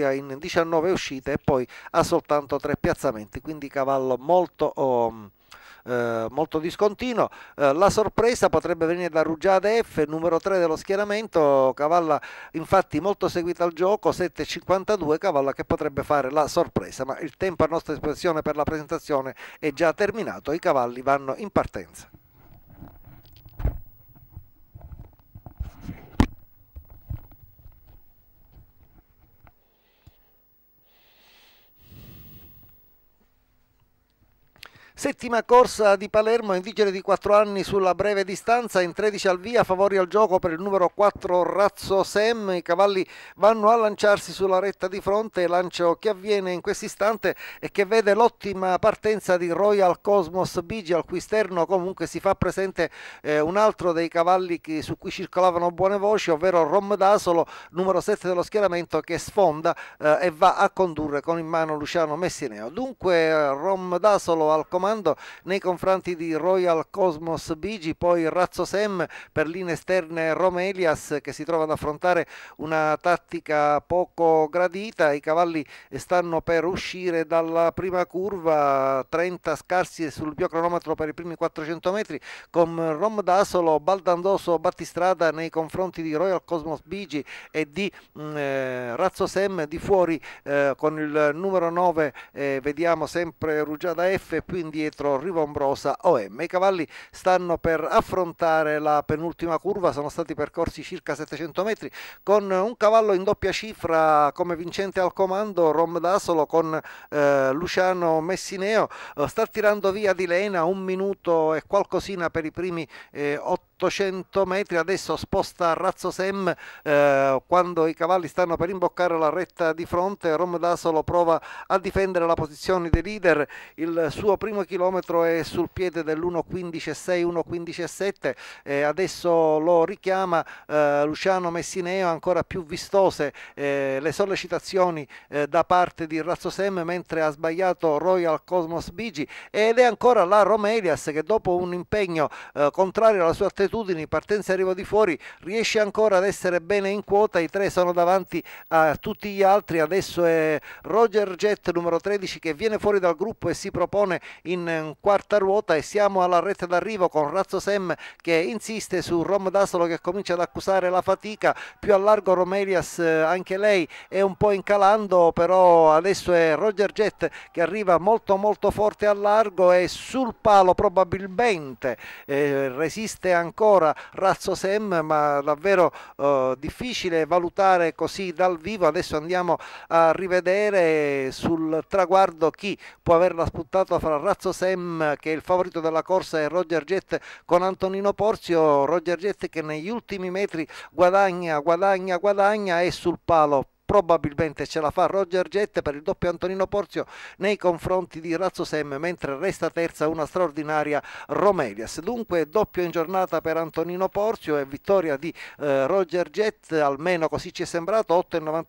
in 19 uscite e poi ha soltanto tre piazzamenti, quindi cavallo molto... Oh, eh, molto discontinuo. Eh, la sorpresa potrebbe venire da Rugiade F, numero 3 dello schieramento, cavalla infatti molto seguita al gioco, 7,52, cavalla che potrebbe fare la sorpresa, ma il tempo a nostra disposizione per la presentazione è già terminato, i cavalli vanno in partenza. Settima corsa di Palermo, indigene di 4 anni sulla breve distanza, in 13 al via, favori al gioco per il numero 4 Razzo Sem, i cavalli vanno a lanciarsi sulla retta di fronte, lancio che avviene in questo istante e che vede l'ottima partenza di Royal Cosmos Bigi, al cui sterno comunque si fa presente eh, un altro dei cavalli che, su cui circolavano buone voci, ovvero Rom Dasolo, numero 7 dello schieramento, che sfonda eh, e va a condurre con in mano Luciano Messineo. Dunque Rom Dasolo al comando comando nei confronti di Royal Cosmos Bigi, poi Razzo Sem per linee esterne Romelias che si trova ad affrontare una tattica poco gradita, i cavalli stanno per uscire dalla prima curva, 30 scarsi sul biocronometro per i primi 400 metri con Rom Dasolo, Baldandoso, Battistrada nei confronti di Royal Cosmos Bigi e di mm, eh, Razzo Sem di fuori eh, con il numero 9 eh, vediamo sempre Rugiada F più indietro dietro Rivombrosa OM. I cavalli stanno per affrontare la penultima curva, sono stati percorsi circa 700 metri con un cavallo in doppia cifra come vincente al comando, Rom Dasolo con eh, Luciano Messineo, eh, sta tirando via di Lena un minuto e qualcosina per i primi eh, 800 metri, adesso sposta Razzo Sem eh, quando i cavalli stanno per imboccare la retta di fronte, Rom Dasolo prova a difendere la posizione dei leader, il suo primo chilometro è sul piede dell'1.15.6, 1.15.7 eh, adesso lo richiama eh, Luciano Messineo, ancora più vistose eh, le sollecitazioni eh, da parte di Razzo Sem mentre ha sbagliato Royal Cosmos Bigi. Ed è ancora la Romelias che dopo un impegno eh, contrario alla sua attitudine, partenza e arrivo di fuori, riesce ancora ad essere bene in quota, i tre sono davanti a tutti gli altri, adesso è Roger Jet numero 13 che viene fuori dal gruppo e si propone in in quarta ruota e siamo alla rete d'arrivo con Razzo Sem che insiste su Rom Dasolo che comincia ad accusare la fatica, più a largo Romelias eh, anche lei è un po' incalando, però adesso è Roger Jet che arriva molto molto forte a largo e sul palo probabilmente eh, resiste ancora Razzo Sem, ma davvero eh, difficile valutare così dal vivo. Adesso andiamo a rivedere sul traguardo chi può averla spuntata fra Razzo Sem che è il favorito della corsa è Roger Jett con Antonino Porzio, Roger Jett che negli ultimi metri guadagna, guadagna, guadagna e sul palo probabilmente ce la fa Roger Jett per il doppio Antonino Porzio nei confronti di Razzo Sem mentre resta terza una straordinaria Romelias. Dunque doppio in giornata per Antonino Porzio e vittoria di eh, Roger Jett almeno così ci è sembrato 8,90